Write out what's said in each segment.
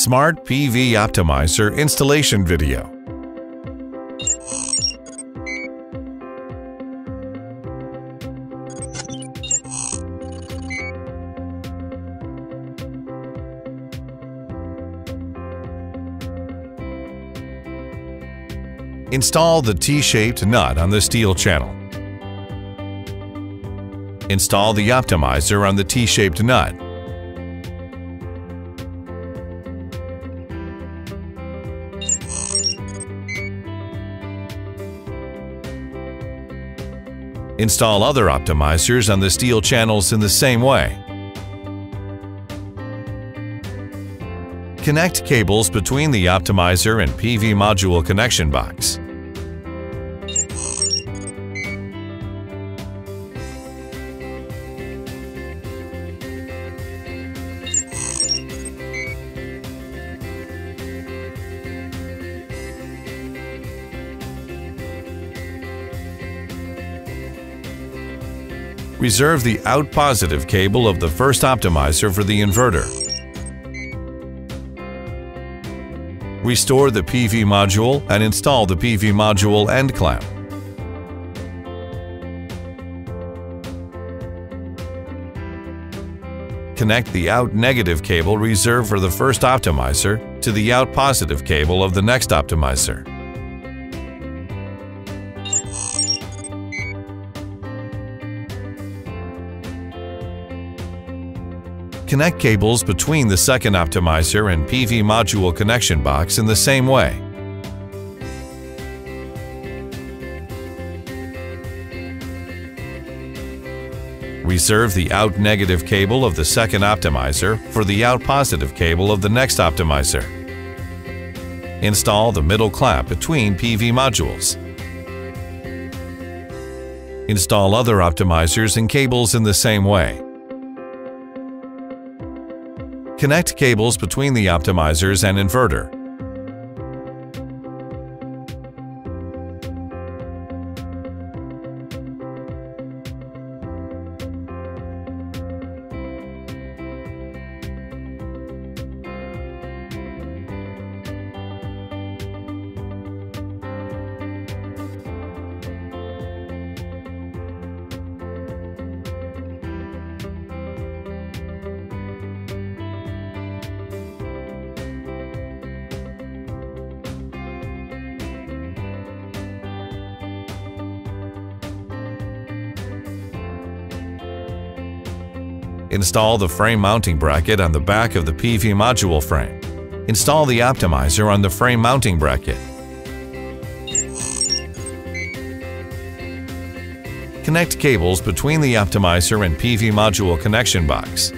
Smart PV Optimizer installation video. Install the T-shaped nut on the steel channel. Install the optimizer on the T-shaped nut. Install other optimizers on the steel channels in the same way. Connect cables between the optimizer and PV module connection box. Reserve the out positive cable of the first optimizer for the inverter. Restore the PV module and install the PV module end clamp. Connect the out negative cable reserved for the first optimizer to the out positive cable of the next optimizer. Connect cables between the second optimizer and PV module connection box in the same way. Reserve the out negative cable of the second optimizer for the out positive cable of the next optimizer. Install the middle clamp between PV modules. Install other optimizers and cables in the same way. Connect cables between the optimizers and inverter. Install the frame mounting bracket on the back of the PV module frame. Install the optimizer on the frame mounting bracket. Connect cables between the optimizer and PV module connection box.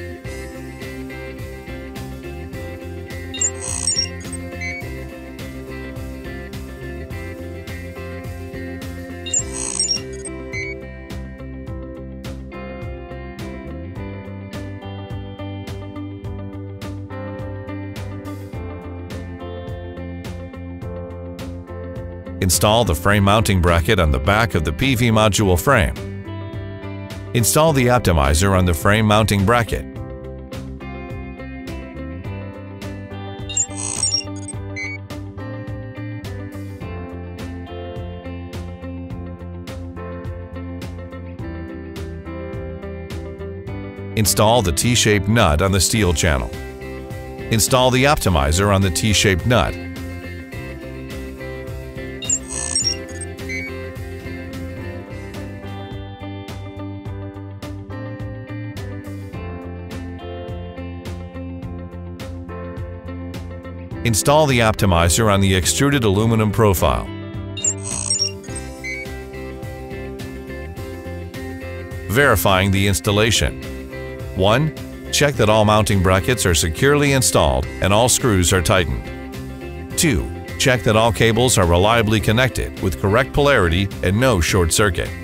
Install the frame mounting bracket on the back of the PV module frame. Install the optimizer on the frame mounting bracket. Install the T-shaped nut on the steel channel. Install the optimizer on the T-shaped nut Install the optimizer on the extruded aluminum profile. Verifying the installation. 1. Check that all mounting brackets are securely installed and all screws are tightened. 2. Check that all cables are reliably connected with correct polarity and no short circuit.